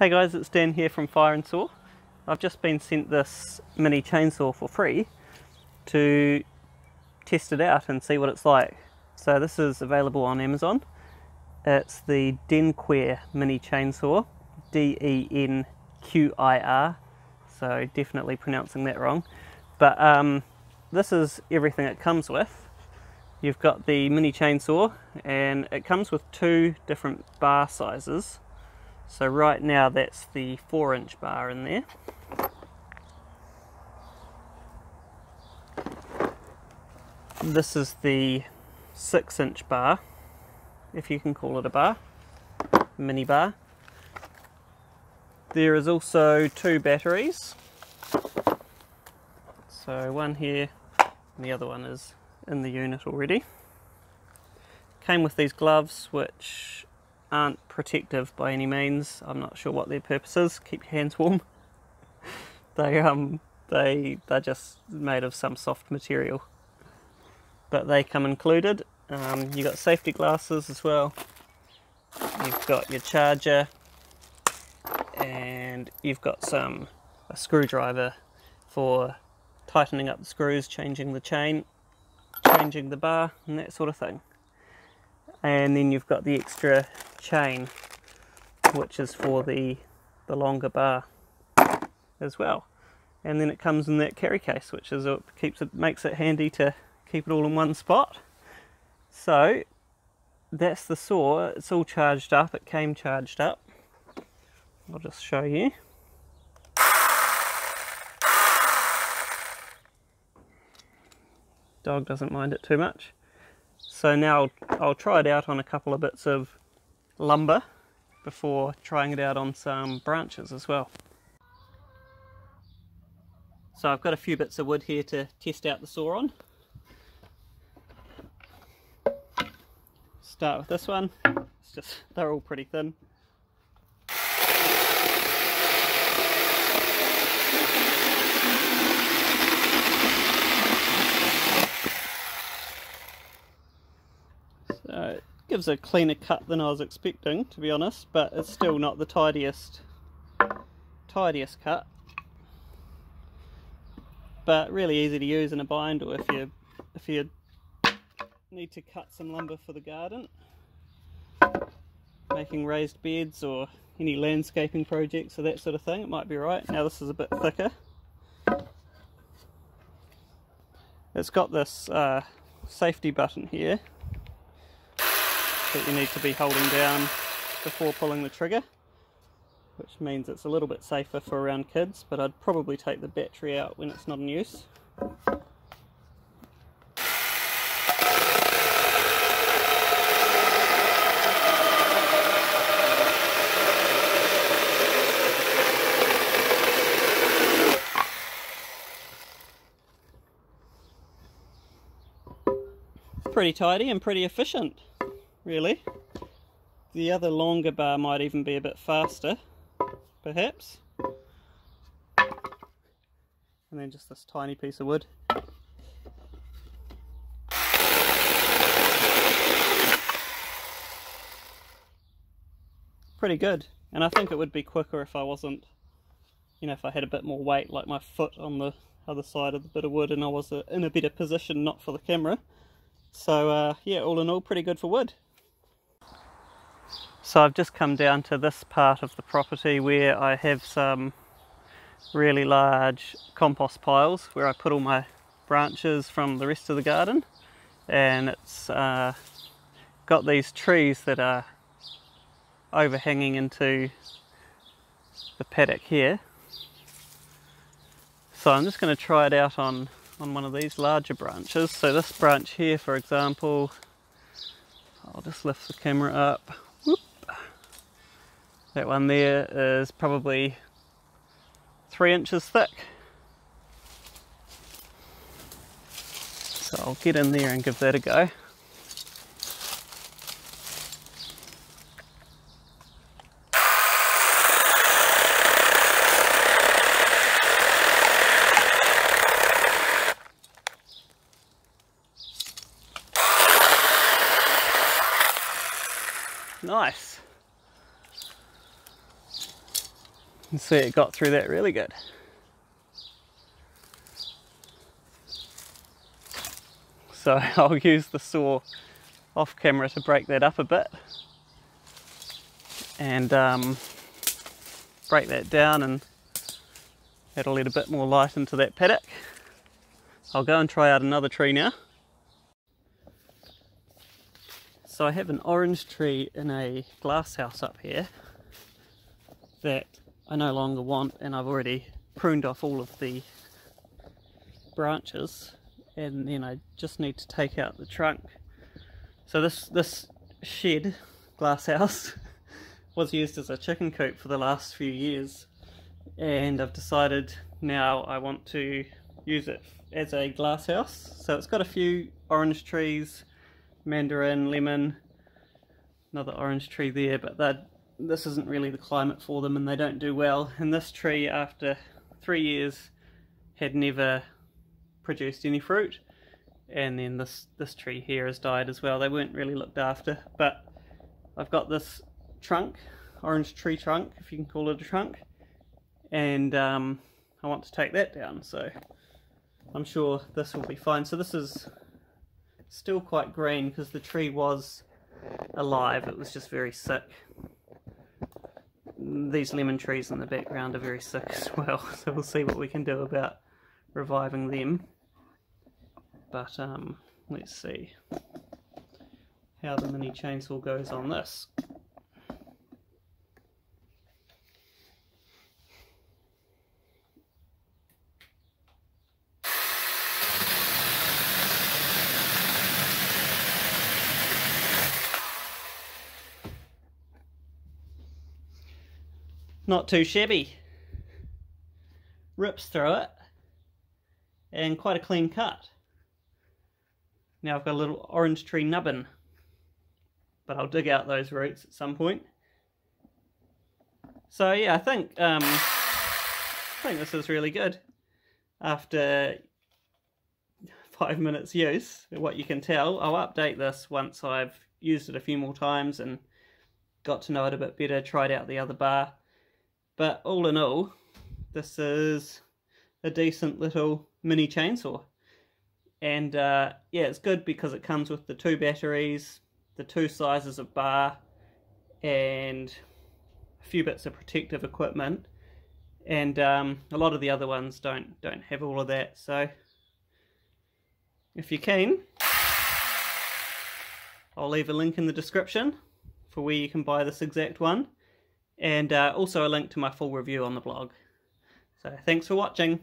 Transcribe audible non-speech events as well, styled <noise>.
Hey guys, it's Dan here from Fire and Saw. I've just been sent this mini chainsaw for free to test it out and see what it's like. So this is available on Amazon. It's the Denqir mini chainsaw, D-E-N-Q-I-R, so definitely pronouncing that wrong. But um, this is everything it comes with. You've got the mini chainsaw and it comes with two different bar sizes. So right now that's the four inch bar in there. This is the six inch bar, if you can call it a bar, mini bar. There is also two batteries. So one here and the other one is in the unit already. Came with these gloves which aren't protective by any means. I'm not sure what their purpose is. Keep your hands warm. <laughs> they um they they're just made of some soft material, but they come included. Um, you got safety glasses as well. You've got your charger, and you've got some a screwdriver for tightening up the screws, changing the chain, changing the bar, and that sort of thing and then you've got the extra chain which is for the the longer bar as well. And then it comes in that carry case which is it keeps it makes it handy to keep it all in one spot. So that's the saw. It's all charged up. It came charged up. I'll just show you. Dog doesn't mind it too much. So now I'll, I'll try it out on a couple of bits of lumber before trying it out on some branches as well. So I've got a few bits of wood here to test out the saw on. Start with this one, it's just, they're all pretty thin. Gives a cleaner cut than I was expecting, to be honest, but it's still not the tidiest, tidiest cut. But really easy to use in a bind or if you if you need to cut some lumber for the garden, making raised beds or any landscaping projects or that sort of thing, it might be right. Now this is a bit thicker. It's got this uh, safety button here that you need to be holding down before pulling the trigger which means it's a little bit safer for around kids but I'd probably take the battery out when it's not in use. Pretty tidy and pretty efficient really. The other longer bar might even be a bit faster, perhaps. And then just this tiny piece of wood. Pretty good. And I think it would be quicker if I wasn't, you know, if I had a bit more weight, like my foot on the other side of the bit of wood and I was uh, in a better position, not for the camera. So uh, yeah, all in all, pretty good for wood. So I've just come down to this part of the property where I have some really large compost piles where I put all my branches from the rest of the garden. And it's uh, got these trees that are overhanging into the paddock here. So I'm just going to try it out on on one of these larger branches. So this branch here for example I'll just lift the camera up that one there is probably three inches thick. So I'll get in there and give that a go. Nice. See it got through that really good. So <laughs> I'll use the saw off camera to break that up a bit and um, break that down and let a bit more light into that paddock. I'll go and try out another tree now. So I have an orange tree in a glass house up here that I no longer want and I've already pruned off all of the branches and then I just need to take out the trunk. So this, this shed, glass house, <laughs> was used as a chicken coop for the last few years and I've decided now I want to use it as a glass house. So it's got a few orange trees, mandarin, lemon, another orange tree there, but this isn't really the climate for them and they don't do well. And this tree, after three years, had never produced any fruit. And then this, this tree here has died as well. They weren't really looked after, but I've got this trunk, orange tree trunk, if you can call it a trunk, and um, I want to take that down, so I'm sure this will be fine. So this is still quite green because the tree was alive, it was just very sick. These lemon trees in the background are very sick as <laughs> well, so we'll see what we can do about reviving them. But um, let's see how the mini chainsaw goes on this. Not too shabby. Rips through it. And quite a clean cut. Now I've got a little orange tree nubbin. But I'll dig out those roots at some point. So yeah, I think um, I think this is really good. After five minutes use, what you can tell, I'll update this once I've used it a few more times and got to know it a bit better, tried out the other bar. But all in all, this is a decent little mini chainsaw. And uh, yeah, it's good because it comes with the two batteries, the two sizes of bar, and a few bits of protective equipment. And um, a lot of the other ones don't don't have all of that. So if you're keen, I'll leave a link in the description for where you can buy this exact one and uh, also a link to my full review on the blog. So thanks for watching.